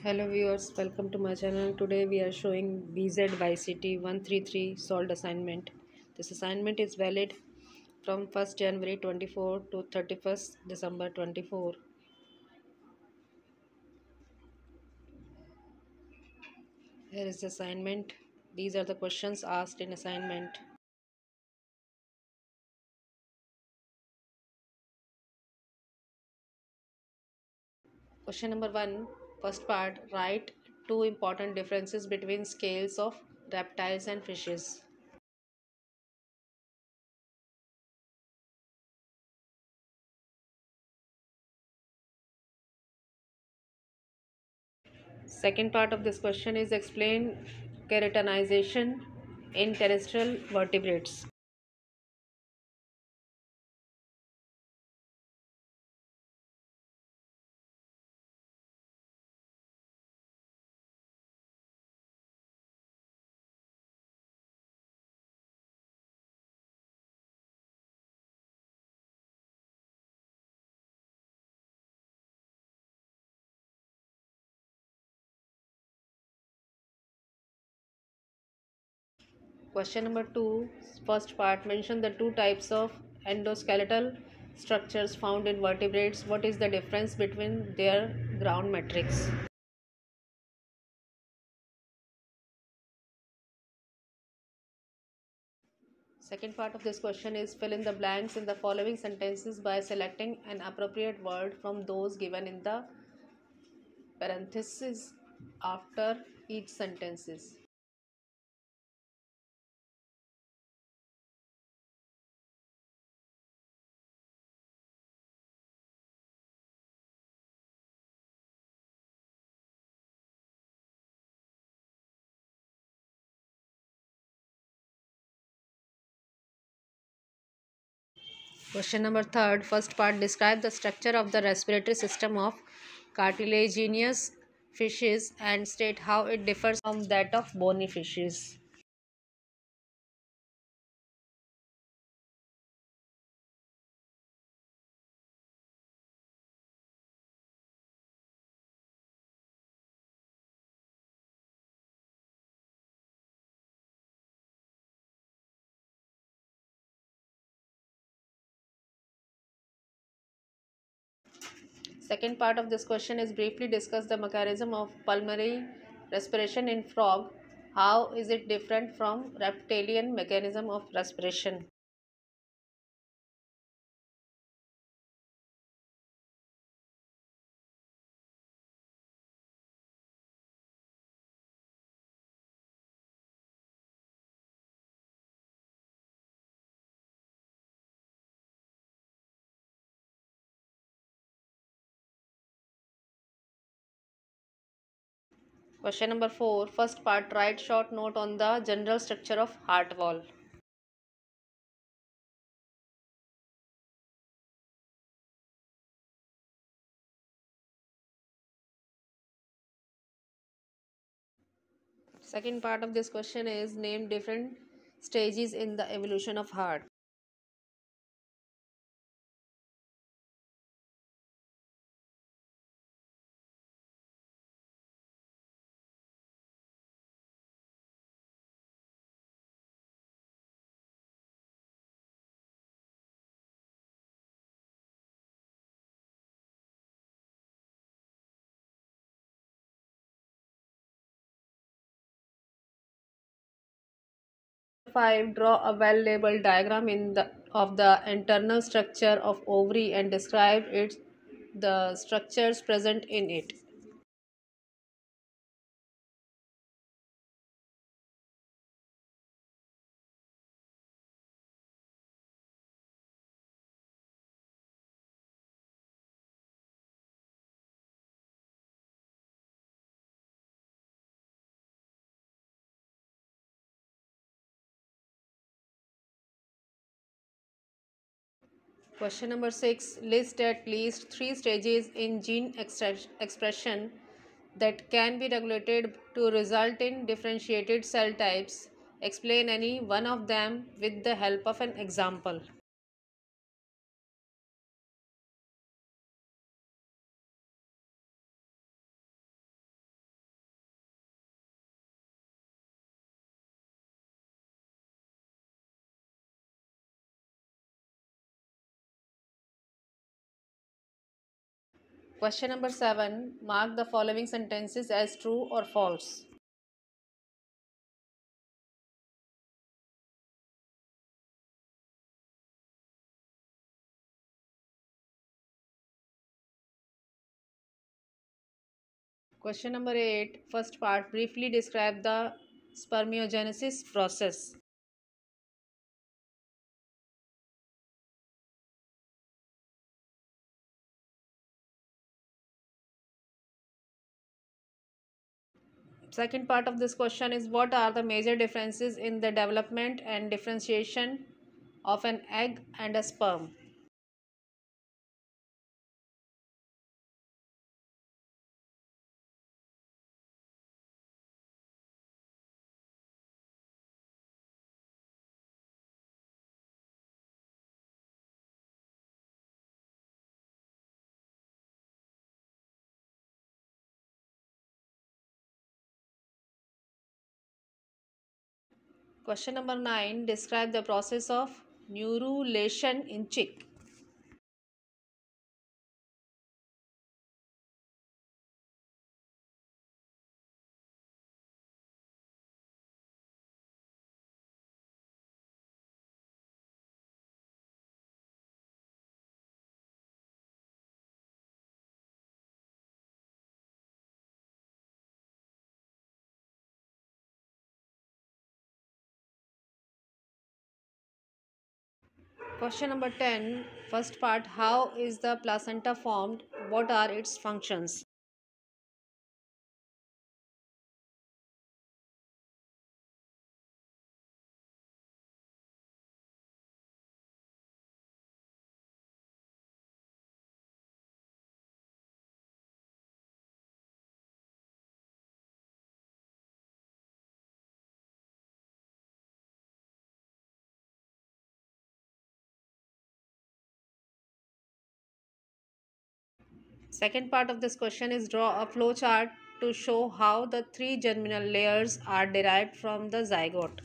Hello viewers, welcome to my channel. Today we are showing BZ YCT 133 solved assignment. This assignment is valid from 1st January 24 to 31st December 24. Here is the assignment. These are the questions asked in assignment. Question number 1, first part, write two important differences between scales of reptiles and fishes. Second part of this question is explain keratinization in terrestrial vertebrates. Question number two, first part, mention the two types of endoskeletal structures found in vertebrates. What is the difference between their ground matrix? Second part of this question is fill in the blanks in the following sentences by selecting an appropriate word from those given in the parentheses after each sentences. Question number third, first part describe the structure of the respiratory system of cartilaginous fishes and state how it differs from that of bony fishes. Second part of this question is briefly discuss the mechanism of pulmonary respiration in frog. How is it different from reptilian mechanism of respiration? Question number 4. First part write short note on the general structure of heart wall. Second part of this question is name different stages in the evolution of heart. Five, draw a well-labeled diagram in the of the internal structure of ovary and describe its the structures present in it. Question number 6. List at least three stages in gene expression that can be regulated to result in differentiated cell types. Explain any one of them with the help of an example. Question number 7. Mark the following sentences as true or false. Question number 8. First part. Briefly describe the spermiogenesis process. Second part of this question is what are the major differences in the development and differentiation of an egg and a sperm? Question number 9. Describe the process of neurulation in chick. Question number 10. First part How is the placenta formed? What are its functions? Second part of this question is draw a flow chart to show how the three germinal layers are derived from the zygote.